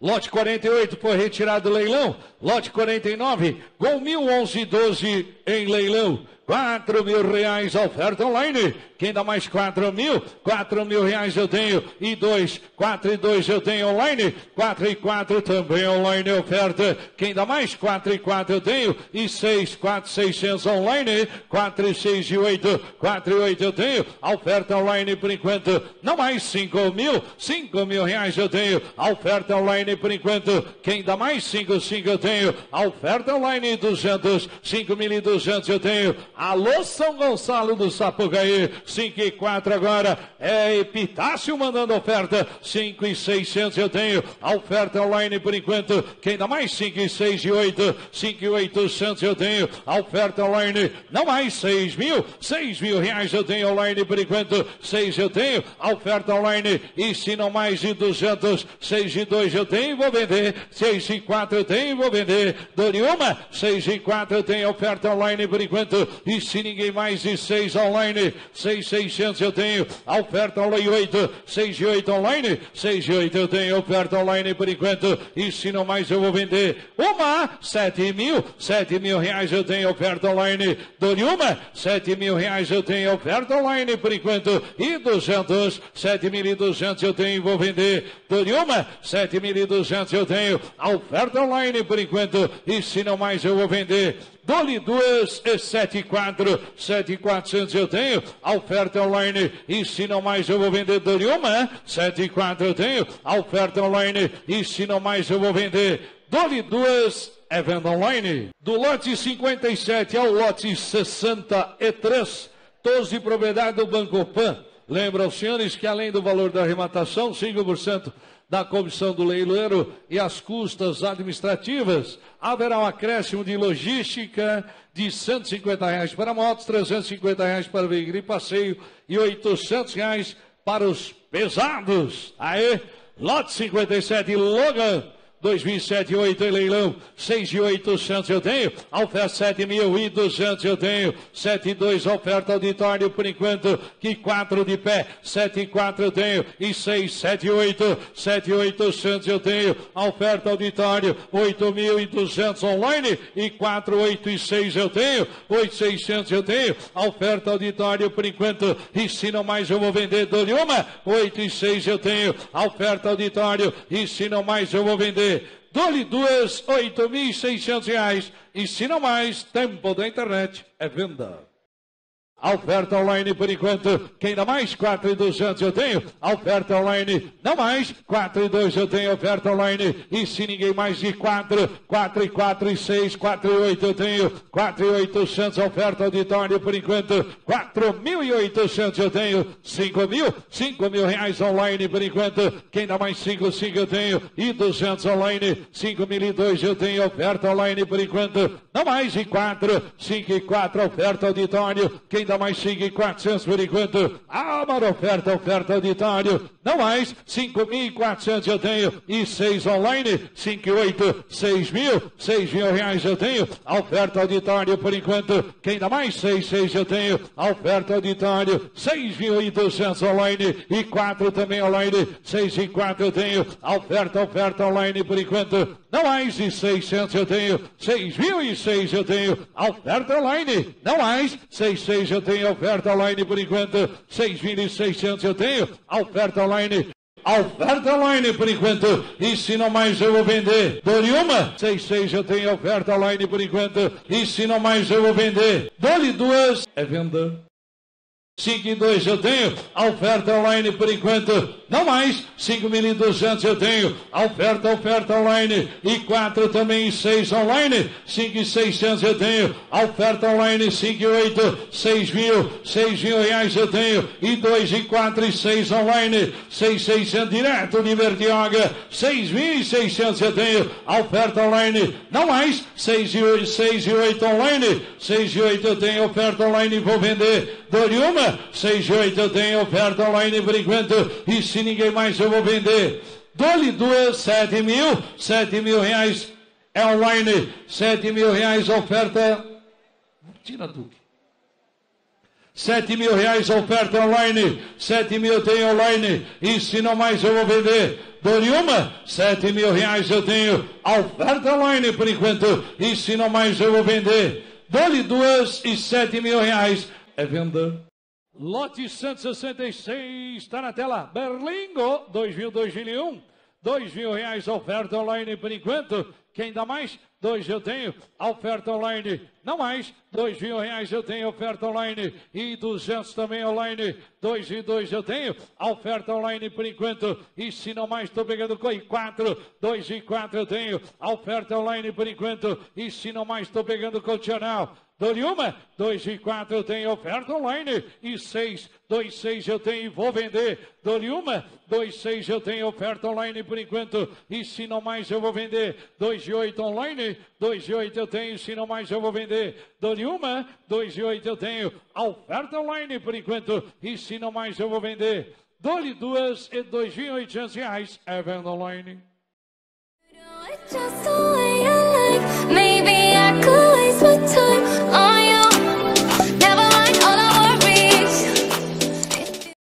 Lote 48 foi retirado do leilão. Lote 49, com 1.011,12 em leilão. 4 mil reais a oferta online. Quem dá mais 4 mil? 4 mil reais eu tenho. E 2, 4 e 2 eu tenho online. 4 e 4 também online oferta. Quem dá mais? 4 e 4 eu tenho. E 6, 4, 600 online. 4 e 6 e 8, 4 e 8 eu tenho. A oferta online por enquanto. Não mais 5 mil. 5 mil reais eu tenho. A oferta online por enquanto. Quem dá mais? 5, 5 eu tenho. A oferta online 200. 5.200 eu tenho. Alô, São Gonçalo do Sapucaí. 5 e 4 agora. É Epitácio mandando oferta. 5 e 600 eu tenho. A oferta online por enquanto. Quem dá mais? 5 e 6 e 8. 5 e 800 eu tenho. A oferta online. Não mais 6 mil. 6 mil reais eu tenho online por enquanto. 6 eu tenho. A oferta online. E se não mais de 200. 6 e 2 eu tenho. Vou vender. 6 e 4 eu tenho. Vou vender. Dou uma. 6 e 4 eu tenho. Oferta online por enquanto. E se ninguém mais de 6 online. 6 600 eu tenho. A oferta online 8. 6 e 8 online. 6 e 8 eu tenho. Oferta online por enquanto. E se não mais eu vou vender. Uma. 7 mil. 7 mil reais eu tenho. Oferta online. Dou uma. 7 mil reais eu tenho. Oferta online por enquanto. E 200. 7.200 eu tenho. Vou vender. Dou uma. 7.200 eu tenho. A oferta online por enquanto. E se não mais eu vou vender. Dole duas e sete quatro, sete quatrocentos eu tenho, a oferta online, e se não mais eu vou vender, dole uma, sete quatro eu tenho, a oferta online, e se não mais eu vou vender, dole duas, é venda online. Do lote 57 ao lote 63, 12 propriedade do Banco Pan. Lembra aos senhores que além do valor da arrematação, 5% da comissão do leiloeiro e as custas administrativas, haverá um acréscimo de logística de 150 reais para motos, 350 reais para veículo e passeio e 800 reais para os pesados. Aê, lote 57, Logan 2007 8 em leilão, 6 e 800 eu tenho, oferta 7 mil e 200 eu tenho, 7 e 2 oferta auditório por enquanto, que 4 de pé, 7 e 4 eu tenho, e 6, 7 e 8, 7 e 800 eu tenho, oferta auditório 8 mil e 200 online, e 4, 8 e 6 eu tenho, 8, 600 eu tenho, oferta auditório por enquanto, e se não mais eu vou vender, dou uma, 8 e 6 eu tenho, oferta auditório, e se não mais eu vou vender, Dou-lhe duas, oito mil e seiscentos reais. E se não mais, tempo da internet é venda. A oferta online por enquanto. Quem dá mais? 4 e 200 eu tenho. A oferta online. Não mais. 4 e 2 eu tenho. Oferta online. E se ninguém mais de 4. 4 e 4 e 6. 4 e 8 eu tenho. 4 e 800. Oferta auditório por enquanto. 4.800 eu tenho. 5 mil. 5 mil reais online por enquanto. Quem dá mais 5, 5 eu tenho. E 200 online. 5 mil e 2 eu tenho. Oferta online por enquanto. Não mais de 4. 5 e 4. Oferta auditório. Quem dá mais 5 e 400 por enquanto. Uma oferta, oferta auditório. Não mais, 5.400 eu tenho. E 6 online, 5 e 8, 6 mil. 6 mil reais eu tenho. Oferta auditório por enquanto. Quem dá mais? 6, 6 eu tenho. Oferta auditório, 6.200 online. E 4 também online. 6 e 4 eu tenho. Oferta, oferta online por enquanto. Não mais de 600 eu tenho. 6.006 eu tenho. Oferta online. Não mais. 6, 6 eu eu tenho oferta online por enquanto, 6.600 eu tenho, oferta online oferta online por enquanto. E se não mais eu vou vender. Dou-lhe uma. 6,6 eu tenho oferta online por enquanto. E se não mais eu vou vender. Dou-lhe duas. É venda. 5 e 2 eu tenho, oferta online por enquanto, não mais, 5.200 eu tenho, oferta, oferta online, e 4 também, e 6 online, 5 e 600 eu tenho, oferta online, 5 e 8, 6 mil, 6 mil reais eu tenho, e 2 e 4 e 6 online, 6, 600 direto de Vertioga, 6.600 eu tenho, oferta online, não mais, 6 e 8, 6 e 8 online, 6 e 8 eu tenho, oferta online, vou vender, dou uma, 6 e 8 eu tenho oferta online por enquanto. E se ninguém mais eu vou vender. Dou-lhe duas, 7 mil, 7 mil reais é online, 7 mil reais oferta. Tira Duque. 7 mil reais oferta online, 7 mil tem online, e se não mais eu vou vender. Dou-lhe uma, sete mil reais eu tenho. Oferta online por enquanto. E se não mais eu vou vender. Dou-lhe duas e sete mil reais. É venda. Lote 166 está na tela. Berlingo 2000, 2001. Dois mil reais oferta online por enquanto. Quem dá mais? Dois eu tenho. Oferta online. Não mais. Dois mil reais eu tenho. Oferta online. E duzentos também online. Dois e dois eu tenho. Oferta online por enquanto. E se não mais, estou pegando com quatro. Dois e quatro eu tenho. Oferta online por enquanto. E se não mais, estou pegando com o Dou-lhe uma, dois e quatro eu tenho oferta online. E seis, dois, seis eu tenho e vou vender. Dou-lhe uma, dois, seis eu tenho oferta online por enquanto. E se não mais eu vou vender. Dois e oito online, dois e oito eu tenho. Se não mais eu vou vender. Dou-lhe uma, dois e oito eu tenho. Oferta online por enquanto. E se não mais eu vou vender. Dou-lhe duas e dois e oitocentos reais. É venda online. Just